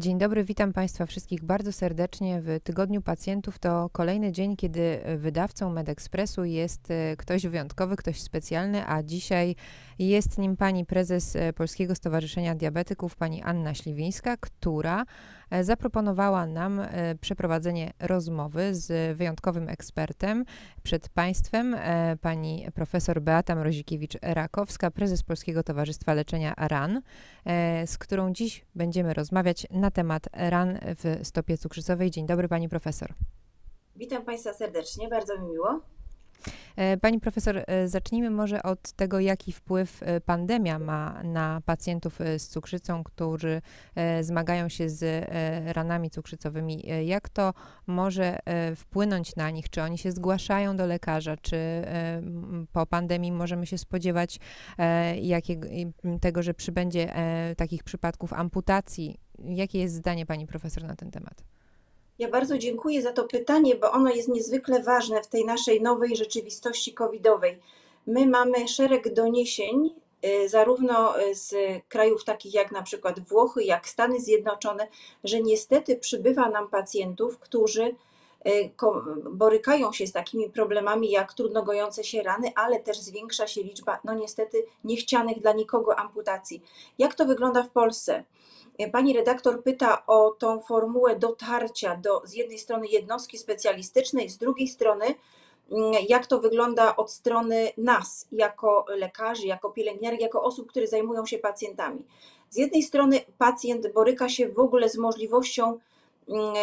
Dzień dobry, witam Państwa wszystkich bardzo serdecznie w Tygodniu Pacjentów. To kolejny dzień, kiedy wydawcą MedExpressu jest e, ktoś wyjątkowy, ktoś specjalny, a dzisiaj jest nim pani prezes e, Polskiego Stowarzyszenia Diabetyków, pani Anna Śliwińska, która zaproponowała nam przeprowadzenie rozmowy z wyjątkowym ekspertem przed Państwem, pani profesor Beata Mrozikiewicz-Rakowska, prezes Polskiego Towarzystwa Leczenia RAN, z którą dziś będziemy rozmawiać na na temat ran w stopie cukrzycowej. Dzień dobry, pani profesor. Witam Państwa serdecznie, bardzo mi miło. E, pani profesor, e, zacznijmy może od tego, jaki wpływ e, pandemia ma na pacjentów z cukrzycą, którzy zmagają się z ranami cukrzycowymi. Jak to może wpłynąć na nich? Czy oni się zgłaszają do lekarza? Czy po pandemii możemy się spodziewać jakiego, tego, że przybędzie takich przypadków amputacji Jakie jest zdanie pani profesor na ten temat? Ja bardzo dziękuję za to pytanie, bo ono jest niezwykle ważne w tej naszej nowej rzeczywistości covidowej. My mamy szereg doniesień, y, zarówno z krajów takich jak na przykład Włochy, jak Stany Zjednoczone, że niestety przybywa nam pacjentów, którzy y, borykają się z takimi problemami jak trudno gojące się rany, ale też zwiększa się liczba, no niestety, niechcianych dla nikogo amputacji. Jak to wygląda w Polsce? Pani redaktor pyta o tą formułę dotarcia do z jednej strony jednostki specjalistycznej, z drugiej strony mm, jak to wygląda od strony nas, jako lekarzy, jako pielęgniarek, jako osób, które zajmują się pacjentami. Z jednej strony pacjent boryka się w ogóle z możliwością mm,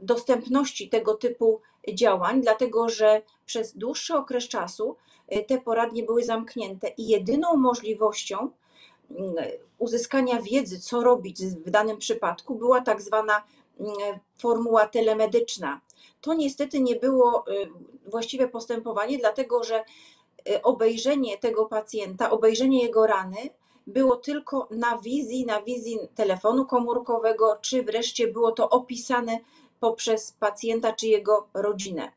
dostępności tego typu działań, dlatego że przez dłuższy okres czasu y, te poradnie były zamknięte i jedyną możliwością uzyskania wiedzy, co robić w danym przypadku, była tak zwana mm, formuła telemedyczna. To niestety nie było y, właściwe postępowanie, dlatego że y, obejrzenie tego pacjenta, obejrzenie jego rany było tylko na wizji, na wizji telefonu komórkowego, czy wreszcie było to opisane poprzez pacjenta czy jego rodzinę.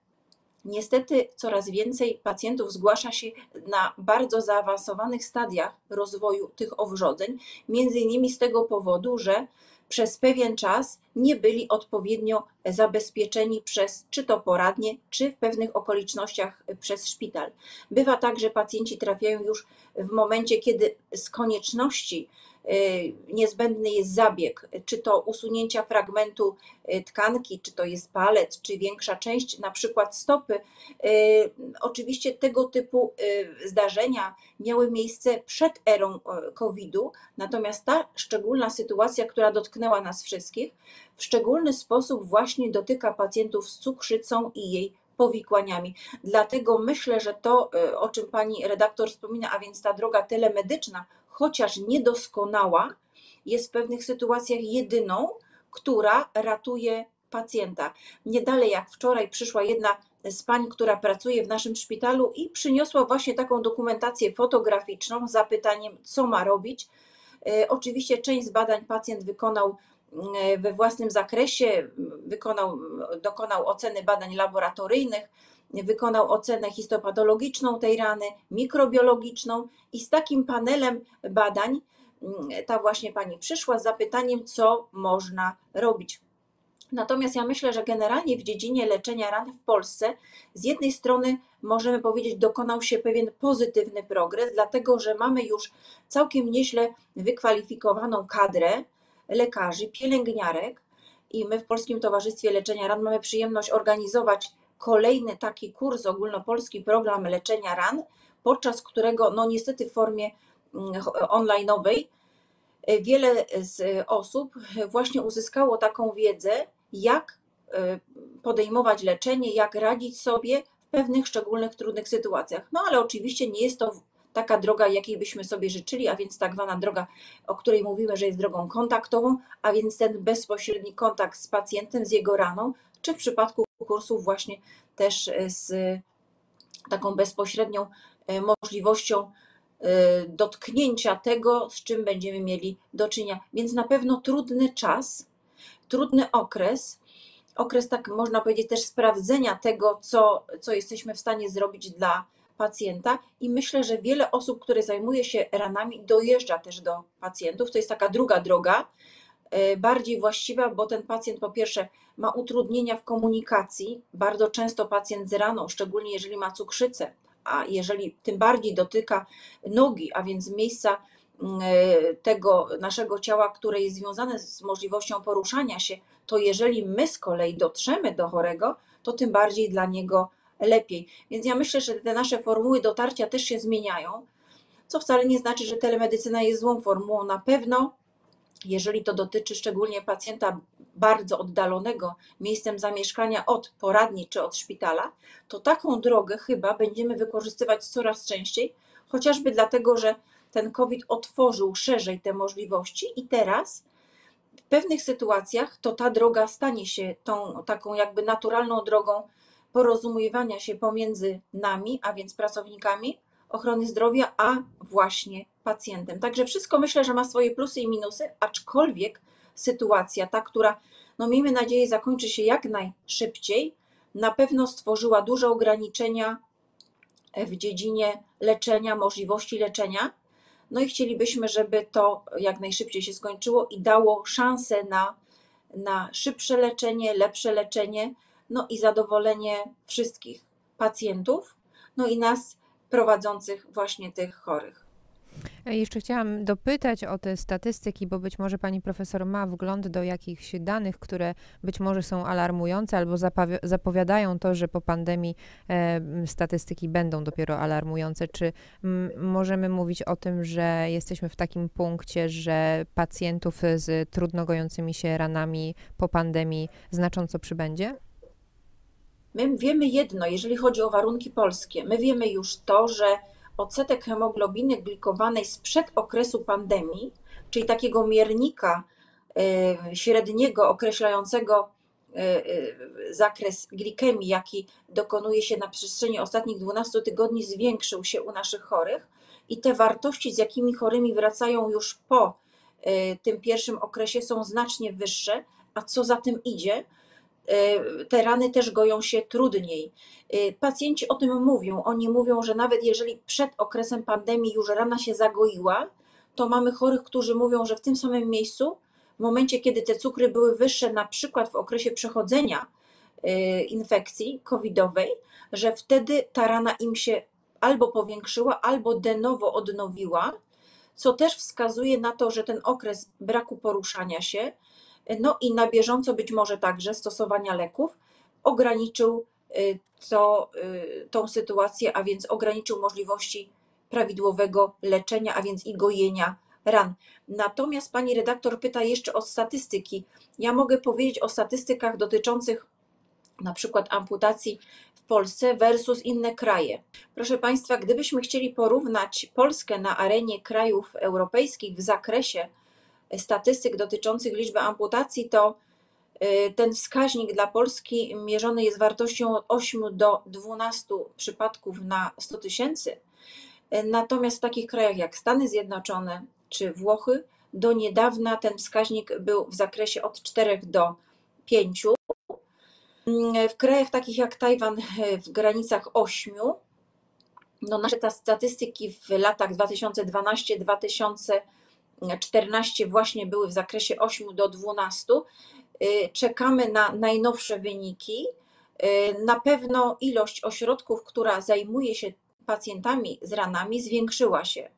Niestety coraz więcej pacjentów zgłasza się na bardzo zaawansowanych stadiach rozwoju tych owrzodzeń, między innymi z tego powodu, że przez pewien czas nie byli odpowiednio zabezpieczeni przez czy to poradnie, czy w pewnych okolicznościach przez szpital. Bywa tak, że pacjenci trafiają już w momencie, kiedy z konieczności niezbędny jest zabieg, czy to usunięcia fragmentu y, tkanki, czy to jest palec, czy większa część, na przykład stopy. Y, oczywiście tego typu zdarzenia miały miejsce przed erą COVID-u, natomiast ta szczególna sytuacja, która dotknęła nas wszystkich, w szczególny sposób właśnie dotyka pacjentów z cukrzycą i jej powikłaniami. Dlatego myślę, że to, o czym pani redaktor wspomina, a więc ta droga telemedyczna, chociaż niedoskonała, jest w pewnych sytuacjach jedyną, która ratuje pacjenta. Nie dalej jak wczoraj przyszła jedna z pań, która pracuje w naszym szpitalu i przyniosła właśnie taką dokumentację fotograficzną z zapytaniem, co ma robić. E, oczywiście część z badań pacjent wykonał e, we własnym zakresie, wykonał, dokonał oceny badań laboratoryjnych, wykonał ocenę histopatologiczną tej rany, mikrobiologiczną i z takim panelem badań mm, ta właśnie pani przyszła z zapytaniem, co można robić. Natomiast ja myślę, że generalnie w dziedzinie leczenia ran w Polsce z jednej strony możemy powiedzieć, dokonał się pewien pozytywny progres, dlatego że mamy już całkiem nieźle wykwalifikowaną kadrę lekarzy, pielęgniarek i my w Polskim Towarzystwie Leczenia Ran mamy przyjemność organizować kolejny taki kurs, ogólnopolski program leczenia ran, podczas którego, no niestety w formie mm, onlineowej, wiele z osób właśnie uzyskało taką wiedzę, jak e, podejmować leczenie, jak radzić sobie w pewnych szczególnych, trudnych sytuacjach. No ale oczywiście nie jest to taka droga, jakiej byśmy sobie życzyli, a więc tak zwana droga, o której mówimy, że jest drogą kontaktową, a więc ten bezpośredni kontakt z pacjentem, z jego raną, czy w przypadku kursów właśnie też e, z taką bezpośrednią e, możliwością e, dotknięcia tego, z czym będziemy mieli do czynienia. Więc na pewno trudny czas, trudny okres, okres tak można powiedzieć też sprawdzenia tego, co, co jesteśmy w stanie zrobić dla pacjenta i myślę, że wiele osób, które zajmuje się ranami, dojeżdża też do pacjentów. To jest taka druga droga, bardziej właściwa, bo ten pacjent po pierwsze ma utrudnienia w komunikacji. Bardzo często pacjent z raną, szczególnie jeżeli ma cukrzycę, a jeżeli tym bardziej dotyka nogi, a więc miejsca mm, e, tego naszego ciała, które jest związane z możliwością poruszania się, to jeżeli my z kolei dotrzemy do chorego, to tym bardziej dla niego lepiej. Więc ja myślę, że te nasze formuły dotarcia też się zmieniają, co wcale nie znaczy, że telemedycyna jest złą formułą. Na pewno, jeżeli to dotyczy szczególnie pacjenta bardzo oddalonego miejscem zamieszkania od poradni czy od szpitala, to taką drogę chyba będziemy wykorzystywać coraz częściej, chociażby dlatego, że ten COVID otworzył szerzej te możliwości i teraz w pewnych sytuacjach to ta droga stanie się tą taką jakby naturalną drogą porozumiewania się pomiędzy nami, a więc pracownikami ochrony zdrowia, a właśnie pacjentem. Także wszystko myślę, że ma swoje plusy i minusy, aczkolwiek sytuacja, ta, która, no miejmy nadzieję, zakończy się jak najszybciej, na pewno stworzyła duże ograniczenia w dziedzinie leczenia, możliwości leczenia. No i chcielibyśmy, żeby to jak najszybciej się skończyło i dało szansę na, na szybsze leczenie, lepsze leczenie, no i zadowolenie wszystkich pacjentów, no i nas prowadzących właśnie tych chorych. Jeszcze chciałam dopytać o te statystyki, bo być może pani profesor ma wgląd do jakichś danych, które być może są alarmujące albo zapowiadają to, że po pandemii e, statystyki będą dopiero alarmujące. Czy możemy mówić o tym, że jesteśmy w takim punkcie, że pacjentów z trudno gojącymi się ranami po pandemii znacząco przybędzie? My wiemy jedno, jeżeli chodzi o warunki polskie, my wiemy już to, że odsetek hemoglobiny glikowanej sprzed okresu pandemii, czyli takiego miernika e, średniego określającego e, e, zakres glikemii, jaki dokonuje się na przestrzeni ostatnich 12 tygodni, zwiększył się u naszych chorych. I te wartości, z jakimi chorymi wracają już po tym pierwszym okresie, są znacznie wyższe, a co za tym idzie, te rany też goją się trudniej. E, pacjenci o tym mówią. Oni mówią, że nawet jeżeli przed okresem pandemii już rana się zagoiła, to mamy chorych, którzy mówią, że w tym samym miejscu, w momencie kiedy te cukry były wyższe, na przykład w okresie przechodzenia e, infekcji covidowej, że wtedy ta rana im się albo powiększyła, albo de novo odnowiła, co też wskazuje na to, że ten okres braku poruszania się no i na bieżąco być może także stosowania leków, ograniczył y, to, y, tą sytuację, a więc ograniczył możliwości prawidłowego leczenia, a więc i gojenia ran. Natomiast pani redaktor pyta jeszcze o statystyki. Ja mogę powiedzieć o statystykach dotyczących na przykład amputacji w Polsce versus inne kraje. Proszę Państwa, gdybyśmy chcieli porównać Polskę na arenie krajów europejskich w zakresie statystyk dotyczących liczby amputacji, to y, ten wskaźnik dla Polski mierzony jest wartością od 8 do 12 przypadków na 100 tysięcy. Natomiast w takich krajach jak Stany Zjednoczone czy Włochy, do niedawna ten wskaźnik był w zakresie od 4 do 5. W krajach takich jak Tajwan w granicach 8. No nasze statystyki w latach 2012-2000 14 właśnie były w zakresie 8 do 12. Y, czekamy na najnowsze wyniki. Y, na pewno ilość ośrodków, która zajmuje się pacjentami z ranami, zwiększyła się.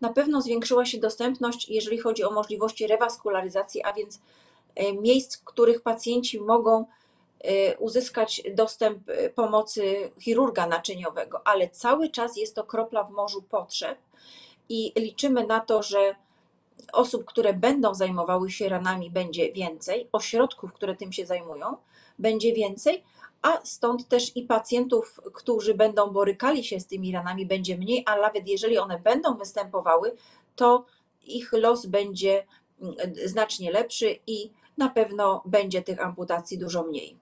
Na pewno zwiększyła się dostępność, jeżeli chodzi o możliwości rewaskularyzacji, a więc y, miejsc, w których pacjenci mogą uzyskać dostęp pomocy chirurga naczyniowego, ale cały czas jest to kropla w morzu potrzeb i liczymy na to, że osób, które będą zajmowały się ranami, będzie więcej, ośrodków, które tym się zajmują, będzie więcej, a stąd też i pacjentów, którzy będą borykali się z tymi ranami, będzie mniej, a nawet jeżeli one będą występowały, to ich los będzie mm, znacznie lepszy i na pewno będzie tych amputacji dużo mniej.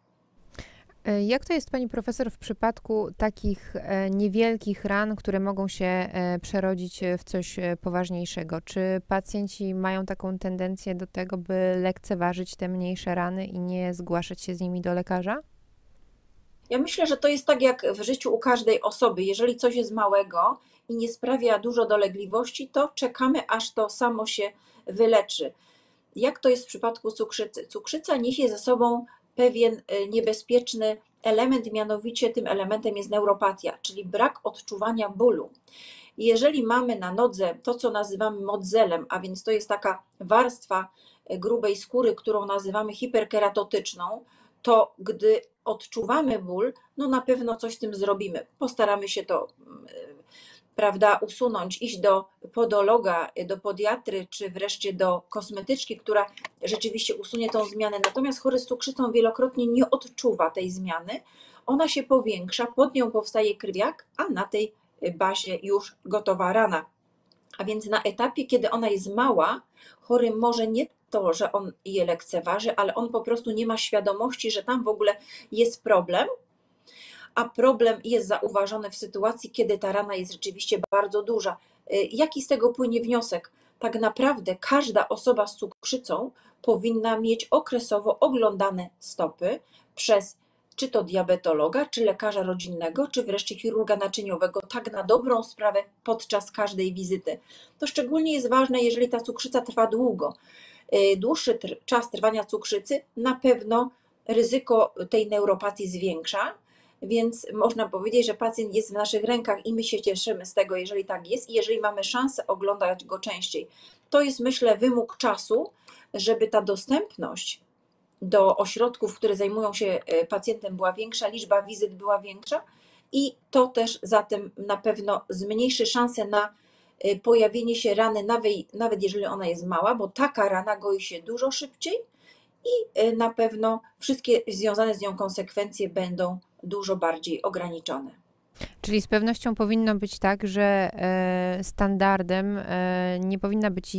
E, jak to jest, pani profesor, w przypadku takich e, niewielkich ran, które mogą się e, przerodzić w coś poważniejszego? Czy pacjenci mają taką tendencję do tego, by lekceważyć te mniejsze rany i nie zgłaszać się z nimi do lekarza? Ja myślę, że to jest tak jak w życiu u każdej osoby. Jeżeli coś jest małego i nie sprawia dużo dolegliwości, to czekamy, aż to samo się wyleczy. Jak to jest w przypadku cukrzycy? Cukrzyca niesie ze sobą pewien niebezpieczny element, mianowicie tym elementem jest neuropatia, czyli brak odczuwania bólu. Jeżeli mamy na nodze to, co nazywamy modzelem, a więc to jest taka warstwa grubej skóry, którą nazywamy hiperkeratotyczną, to gdy odczuwamy ból, no na pewno coś z tym zrobimy. Postaramy się to mm, prawda, usunąć, iść do podologa, do podiatry, czy wreszcie do kosmetyczki, która rzeczywiście usunie tą zmianę. Natomiast chory z cukrzycą wielokrotnie nie odczuwa tej zmiany. Ona się powiększa, pod nią powstaje krwiak, a na tej bazie już gotowa rana. A więc na etapie, kiedy ona jest mała, chory może nie to, że on je lekceważy, ale on po prostu nie ma świadomości, że tam w ogóle jest problem, a problem jest zauważony w sytuacji, kiedy ta rana jest rzeczywiście bardzo duża. Y, jaki z tego płynie wniosek? Tak naprawdę każda osoba z cukrzycą powinna mieć okresowo oglądane stopy przez czy to diabetologa, czy lekarza rodzinnego, czy wreszcie chirurga naczyniowego, tak na dobrą sprawę podczas każdej wizyty. To szczególnie jest ważne, jeżeli ta cukrzyca trwa długo. Y, dłuższy czas trwania cukrzycy na pewno ryzyko tej neuropatii zwiększa, więc można powiedzieć, że pacjent jest w naszych rękach i my się cieszymy z tego, jeżeli tak jest i jeżeli mamy szansę oglądać go częściej. To jest, myślę, wymóg czasu, żeby ta dostępność do ośrodków, które zajmują się e, pacjentem, była większa, liczba wizyt była większa i to też zatem na pewno zmniejszy szanse na e, pojawienie się rany, nawet, jeżeli ona jest mała, bo taka rana goi się dużo szybciej i e, na pewno wszystkie związane z nią konsekwencje będą dużo bardziej ograniczone. Czyli z pewnością powinno być tak, że standardem nie powinna być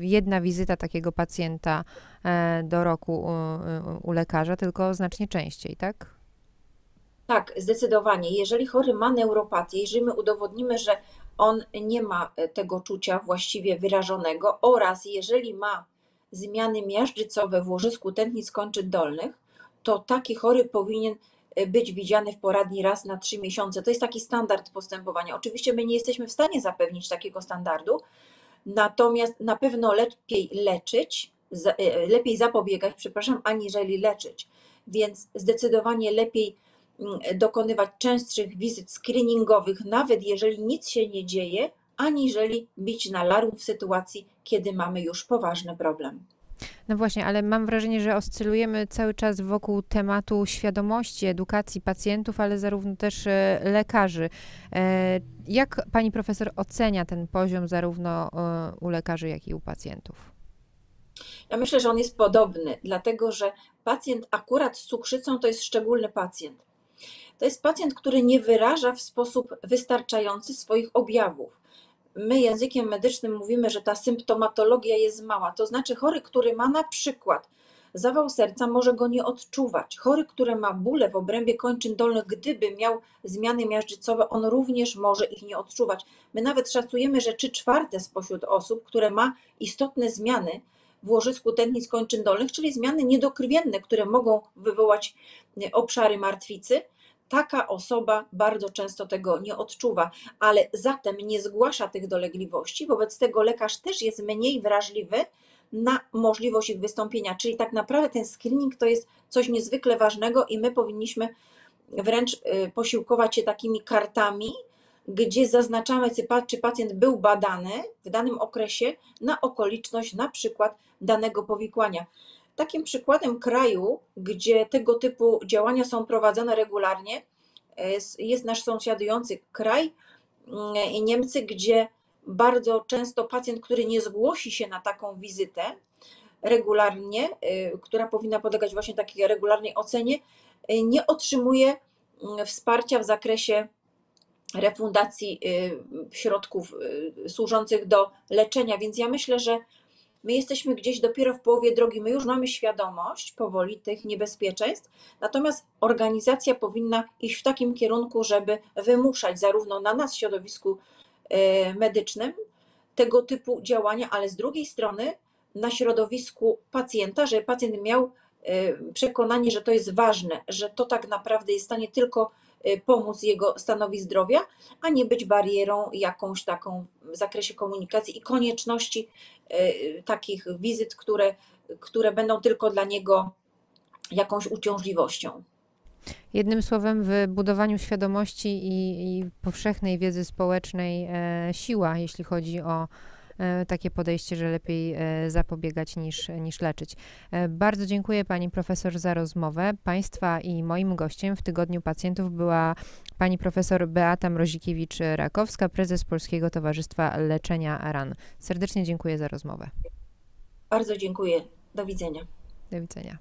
jedna wizyta takiego pacjenta E, do roku u, lekarza, tylko znacznie częściej, tak? Tak, zdecydowanie. Jeżeli chory ma neuropatię, jeżeli my udowodnimy, że on nie ma e, tego czucia właściwie wyrażonego oraz jeżeli ma zmiany miażdżycowe w łożysku tętnic kończyn dolnych, to taki chory powinien e, być widziany w poradni raz na trzy miesiące. To jest taki standard postępowania. Oczywiście my nie jesteśmy w stanie zapewnić takiego standardu, natomiast na pewno lepiej leczyć E, lepiej zapobiegać, przepraszam, aniżeli leczyć. Więc zdecydowanie lepiej mm, dokonywać częstszych wizyt screeningowych, nawet jeżeli nic się nie dzieje, aniżeli bić na larum w sytuacji, kiedy mamy już poważny problem. No właśnie, ale mam wrażenie, że oscylujemy cały czas wokół tematu świadomości, edukacji pacjentów, ale zarówno też e, lekarzy. E, jak pani profesor ocenia ten poziom zarówno u lekarzy, jak i u pacjentów? Ja myślę, że on jest podobny, dlatego że pacjent akurat z cukrzycą to jest szczególny pacjent. To jest pacjent, który nie wyraża w sposób wystarczający swoich objawów. My językiem medycznym mówimy, że ta symptomatologia jest mała, to znaczy chory, który ma na przykład zawał serca, może go nie odczuwać. Chory, który ma bóle w obrębie kończyn dolnych, gdyby miał zmiany miażdżycowe, on również może ich nie odczuwać. My nawet szacujemy, że 3 czwarte spośród osób, które ma istotne zmiany, w łożysku tętnic kończyn dolnych, czyli zmiany niedokrwienne, które mogą wywołać obszary martwicy, taka osoba bardzo często tego nie odczuwa, ale zatem nie zgłasza tych dolegliwości, wobec tego lekarz też jest mniej wrażliwy na możliwość ich wystąpienia. Czyli tak naprawdę ten screening to jest coś niezwykle ważnego i my powinniśmy wręcz e, posiłkować się takimi kartami, gdzie zaznaczamy, czy pacjent był badany w danym okresie na okoliczność na przykład danego powikłania. Takim przykładem kraju, gdzie tego typu działania są prowadzone regularnie, jest, jest nasz sąsiadujący kraj, mm, Niemcy, gdzie bardzo często pacjent, który nie zgłosi się na taką wizytę regularnie, y, która powinna podlegać właśnie takiej regularnej ocenie, y, nie otrzymuje mm, wsparcia w zakresie refundacji środków służących do leczenia. Więc ja myślę, że My jesteśmy gdzieś dopiero w połowie drogi, my już mamy świadomość powoli tych niebezpieczeństw, natomiast organizacja powinna iść w takim kierunku, żeby wymuszać zarówno na nas, środowisku e, medycznym, tego typu działania, ale z drugiej strony na środowisku pacjenta, żeby pacjent miał e, przekonanie, że to jest ważne, że to tak naprawdę jest w stanie tylko pomóc jego stanowi zdrowia, a nie być barierą jakąś taką w zakresie komunikacji i konieczności E, takich wizyt, które które będą tylko dla niego jakąś uciążliwością. Jednym słowem, w budowaniu świadomości i, i powszechnej wiedzy społecznej e, siła, jeśli chodzi o takie podejście, że lepiej e, zapobiegać niż, niż leczyć. E, bardzo dziękuję pani profesor za rozmowę. Państwa i moim gościem w tygodniu pacjentów była pani profesor Beata Mrozikiewicz-Rakowska, prezes Polskiego Towarzystwa Leczenia RAN. Serdecznie dziękuję za rozmowę. Bardzo dziękuję. Do widzenia. Do widzenia.